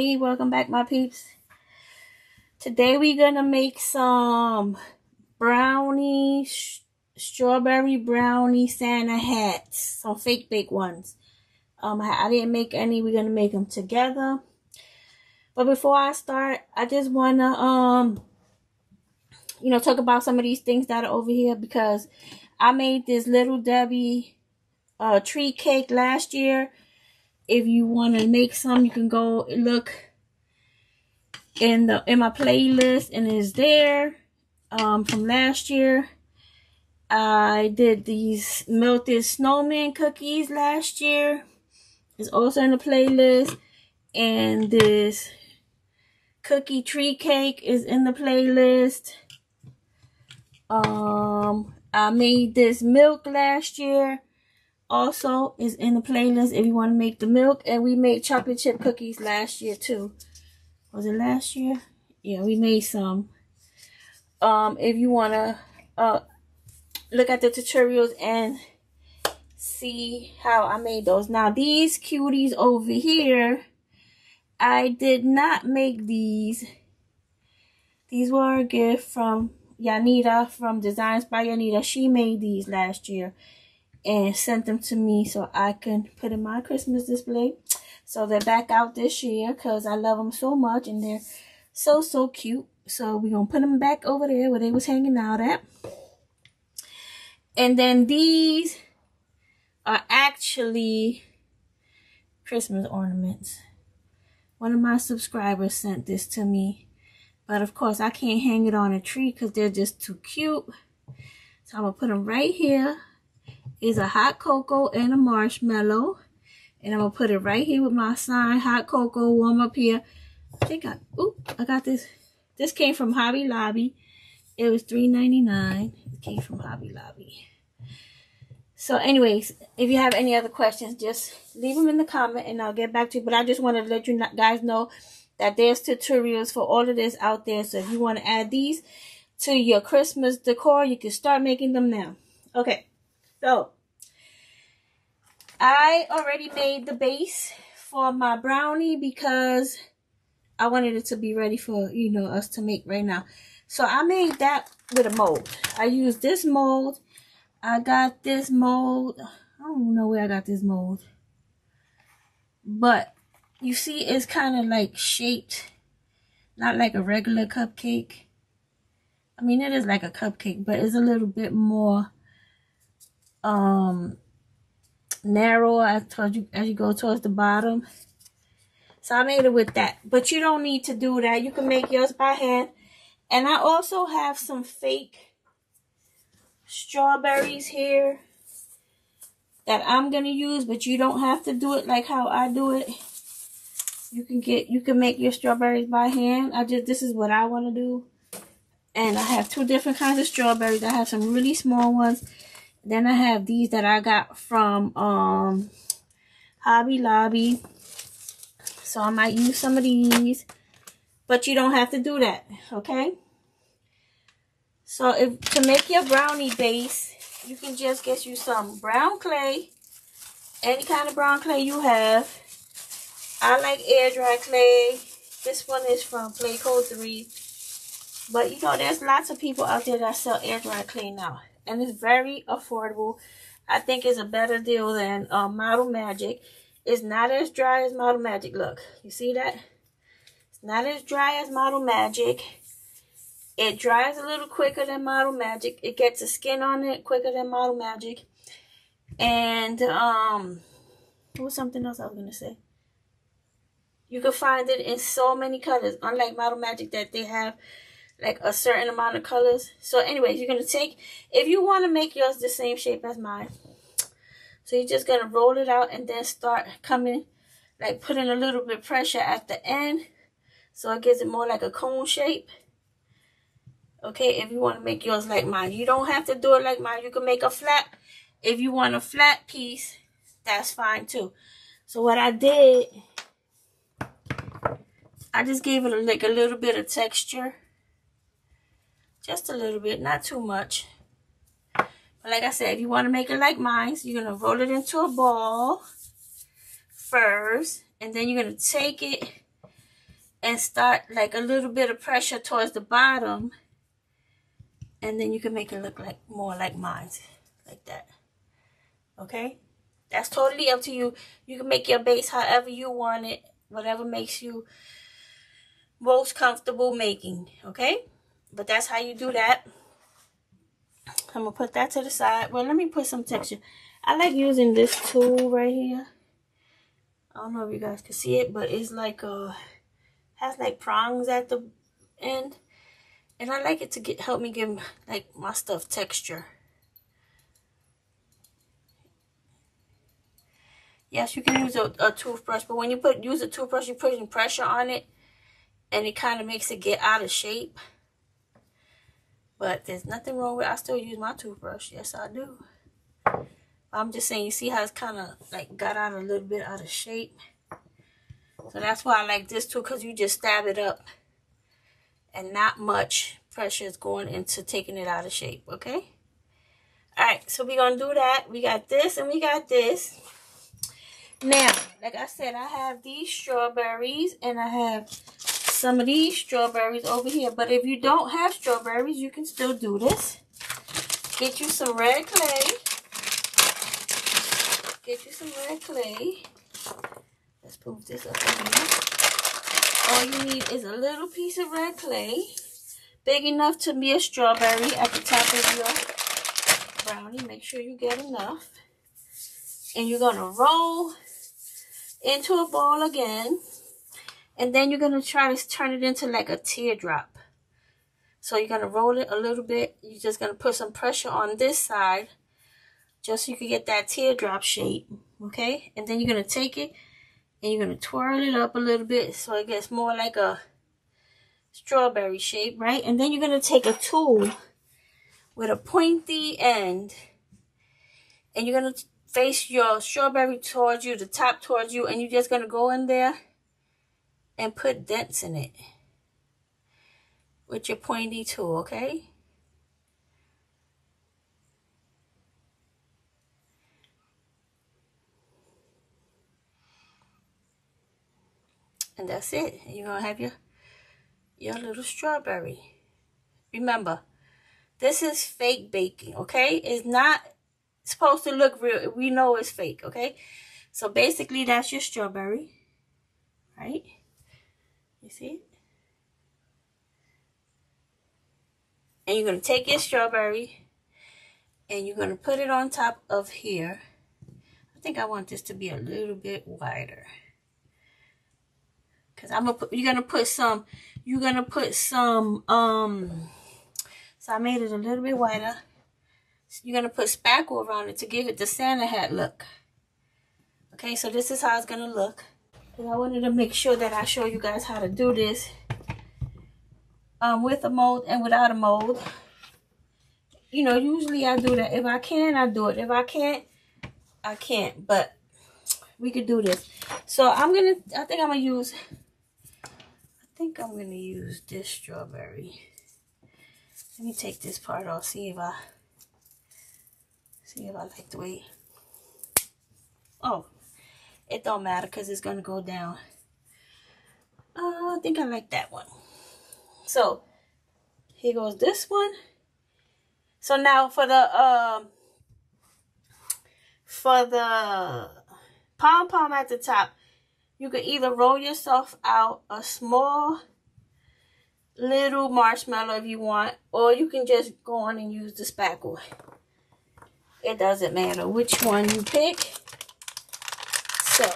Hey, welcome back, my peeps. Today we're gonna make some brownie, strawberry brownie Santa hats, some fake bake ones. Um, I, I didn't make any. We're gonna make them together. But before I start, I just wanna um, you know, talk about some of these things that are over here because I made this little Debbie uh tree cake last year if you want to make some, you can go look in the in my playlist and it's there um, from last year. I did these melted snowman cookies last year. It's also in the playlist. And this cookie tree cake is in the playlist. Um, I made this milk last year also is in the playlist if you want to make the milk. And we made chocolate chip cookies last year too. Was it last year? Yeah, we made some. Um, if you want to uh, look at the tutorials and see how I made those. Now, these cuties over here, I did not make these. These were a gift from Yanita from Designs by Yanita. She made these last year and sent them to me so I can put in my Christmas display. So they're back out this year because I love them so much and they're so, so cute. So we're going to put them back over there where they was hanging out at. And then these are actually Christmas ornaments. One of my subscribers sent this to me. But of course, I can't hang it on a tree because they're just too cute. So I'm going to put them right here is a hot cocoa and a marshmallow. And I'm going to put it right here with my sign, hot cocoa, warm up here. I think I, oop, I got this. This came from Hobby Lobby. It was $3.99. It came from Hobby Lobby. So anyways, if you have any other questions, just leave them in the comment and I'll get back to you. But I just wanted to let you guys know that there's tutorials for all of this out there. So if you want to add these to your Christmas decor, you can start making them now. Okay. So, I already made the base for my brownie because I wanted it to be ready for, you know, us to make right now. So, I made that with a mold. I used this mold. I got this mold. I don't know where I got this mold. But, you see, it's kind of like shaped. Not like a regular cupcake. I mean, it is like a cupcake, but it's a little bit more um narrow as you as you go towards the bottom. So I made it with that. But you don't need to do that. You can make yours by hand. And I also have some fake strawberries here that I'm going to use. But you don't have to do it like how I do it. You can get, you can make your strawberries by hand. I just, this is what I want to do. And I have two different kinds of strawberries. I have some really small ones then I have these that I got from um, Hobby Lobby. So I might use some of these. But you don't have to do that, okay? So if to make your brownie base, you can just get you some brown clay. Any kind of brown clay you have. I like air dry clay. This one is from Playcode 3. But you know, there's lots of people out there that sell air dry clay now and it's very affordable. I think it's a better deal than um, Model Magic. It's not as dry as Model Magic. Look, you see that? It's not as dry as Model Magic. It dries a little quicker than Model Magic. It gets a skin on it quicker than Model Magic. And, um, what was something else I was going to say? You can find it in so many colors, unlike Model Magic that they have like a certain amount of colors. So anyways, you're going to take, if you want to make yours the same shape as mine, so you're just going to roll it out and then start coming, like putting a little bit pressure at the end. So it gives it more like a cone shape. Okay, if you want to make yours like mine. You don't have to do it like mine. You can make a flat. If you want a flat piece, that's fine too. So what I did, I just gave it like a little bit of texture. Just a little bit, not too much. But like I said, if you want to make it like mine, so you're going to roll it into a ball first. And then you're going to take it and start like a little bit of pressure towards the bottom and then you can make it look like more like mine like that okay that's totally up to you you can make your base however you want it whatever makes you most comfortable making okay but that's how you do that. I'm gonna put that to the side. Well let me put some texture. I like using this tool right here. I don't know if you guys can see it but it's like a has like prongs at the end. And I like it to get help me give like my stuff texture. Yes you can use a, a toothbrush but when you put use a toothbrush you're putting pressure on it and it kind of makes it get out of shape but there's nothing wrong with I still use my toothbrush yes I do I'm just saying you see how it's kind of like got out a little bit out of shape so that's why I like this too, because you just stab it up and not much pressure is going into taking it out of shape, okay? All right, so we're going to do that. We got this and we got this. Now, like I said, I have these strawberries and I have some of these strawberries over here. But if you don't have strawberries, you can still do this. Get you some red clay. Get you some red clay. Let's move this up here. All you need is a little piece of red clay, big enough to be a strawberry at the top of your brownie. Make sure you get enough. And you're going to roll into a ball again. And then you're going to try to turn it into like a teardrop. So you're going to roll it a little bit. You're just going to put some pressure on this side just so you can get that teardrop shape. Okay? And then you're going to take it and you're going to twirl it up a little bit so it gets more like a strawberry shape, right? And then you're going to take a tool with a pointy end and you're going to face your strawberry towards you, the top towards you, and you're just going to go in there and put dents in it with your pointy tool, okay? And that's it. You're going to have your, your little strawberry. Remember, this is fake baking, okay? It's not supposed to look real. We know it's fake, okay? So basically, that's your strawberry, right? You see it? And you're going to take your strawberry and you're going to put it on top of here. I think I want this to be a little bit wider. Cause I'm gonna put, you're gonna put some, you're gonna put some, um, so I made it a little bit wider. You're gonna put spackle around it to give it the Santa hat look. Okay, so this is how it's gonna look. I wanted to make sure that I show you guys how to do this. Um, with a mold and without a mold. You know, usually I do that. If I can, I do it. If I can't, I can't. But we could do this. So I'm gonna, I think I'm gonna use I think I'm going to use this strawberry. Let me take this part off, see if I, see if I like the way, oh, it don't matter because it's to go down. Uh, I think I like that one. So, here goes this one. So now for the, um, for the pom-pom at the top, you can either roll yourself out a small little marshmallow if you want, or you can just go on and use the spackle. It doesn't matter which one you pick. So,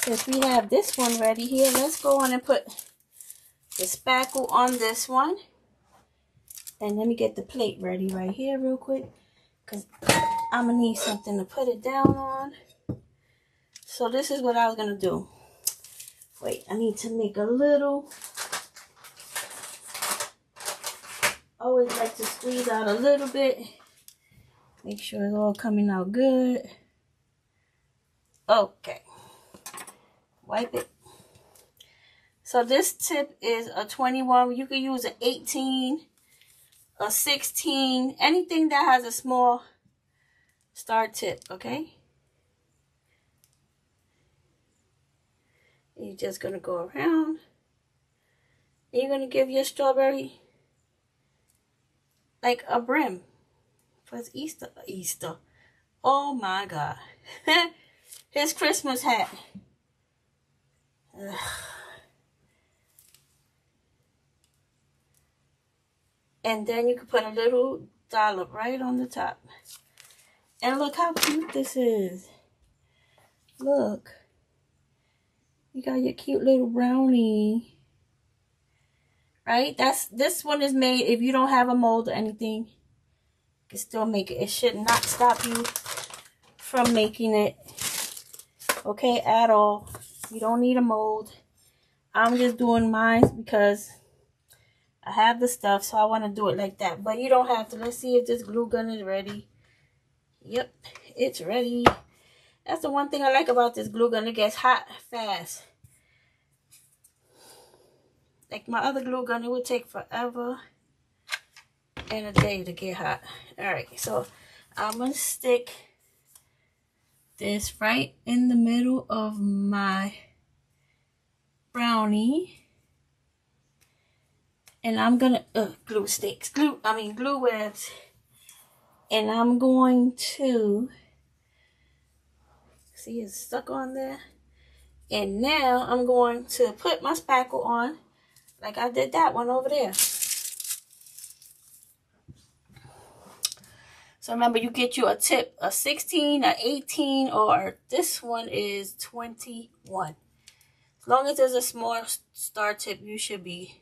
since we have this one ready here, let's go on and put the spackle on this one. And let me get the plate ready right here real quick. Because I'm going to need something to put it down on. So this is what I was going to do. Wait, I need to make a little. Always like to squeeze out a little bit. Make sure it's all coming out good. Okay. Wipe it. So this tip is a 21. You can use an 18, a 16, anything that has a small star tip, okay? You're just going to go around. You're going to give your strawberry like a brim. For Easter. Easter. Oh my God. His Christmas hat. Ugh. And then you can put a little dollop right on the top. And look how cute this is. Look. You got your cute little brownie. Right? That's this one is made if you don't have a mold or anything. You can still make it. It should not stop you from making it. Okay, at all. You don't need a mold. I'm just doing mine because I have the stuff, so I want to do it like that. But you don't have to. Let's see if this glue gun is ready. Yep, it's ready. That's the one thing I like about this glue gun. It gets hot fast. Like my other glue gun, it would take forever and a day to get hot. Alright, so I'm going to stick this right in the middle of my brownie. And I'm gonna uh, glue sticks, glue, I mean glue webs, and I'm going to, see it's stuck on there, and now I'm going to put my spackle on, like I did that one over there. So remember, you get you a tip, a 16, a 18, or this one is 21. As long as there's a small star tip, you should be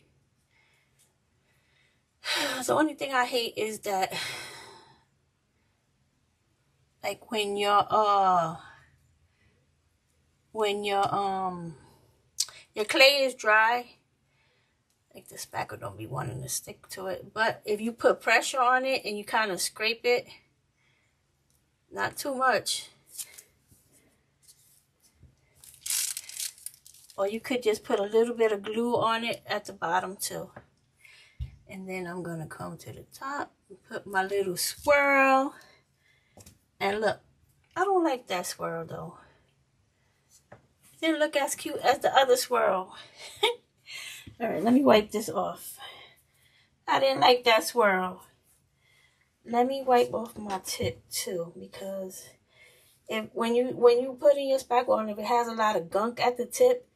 the only thing I hate is that like when your uh when your um your clay is dry like the spackle don't be wanting to stick to it but if you put pressure on it and you kind of scrape it not too much or you could just put a little bit of glue on it at the bottom too and then I'm going to come to the top and put my little swirl. And look, I don't like that swirl though. It didn't look as cute as the other swirl. All right, let me wipe this off. I didn't like that swirl. Let me wipe off my tip too because if when you when you put in your spackle on if it has a lot of gunk at the tip,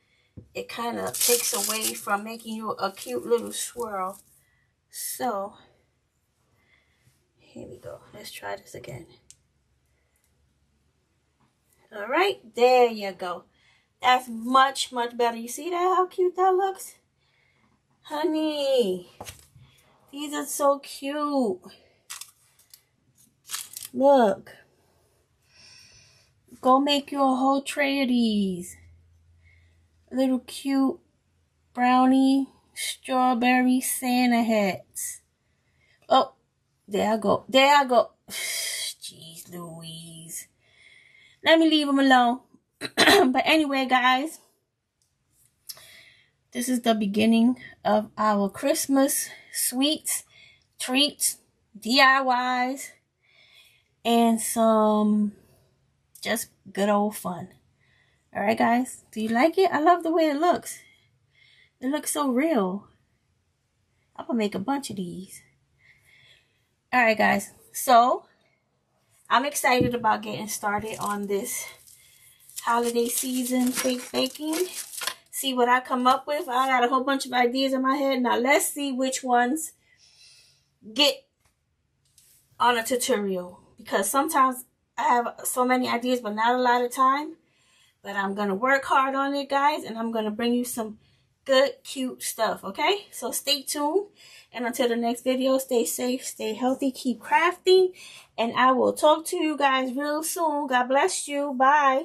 it kind of takes away from making you a cute little swirl. So, here we go. Let's try this again. All right, there you go. That's much, much better. You see that, how cute that looks? Honey, these are so cute. Look. Go make you a whole tray of these. Little cute brownie strawberry Santa hats. Oh, there I go. There I go. Jeez Louise. Let me leave them alone. but anyway, guys, this is the beginning of our Christmas sweets, treats, DIYs, and some just good old fun. All right, guys, do you like it? I love the way it looks. It looks so real. I'm to make a bunch of these. Alright, guys. So, I'm excited about getting started on this holiday season fake baking. See what I come up with. I got a whole bunch of ideas in my head. Now, let's see which ones get on a tutorial. Because sometimes I have so many ideas, but not a lot of time. But I'm going to work hard on it, guys. And I'm going to bring you some good, cute stuff, okay? So stay tuned. And until the next video, stay safe, stay healthy, keep crafting. And I will talk to you guys real soon. God bless you. Bye.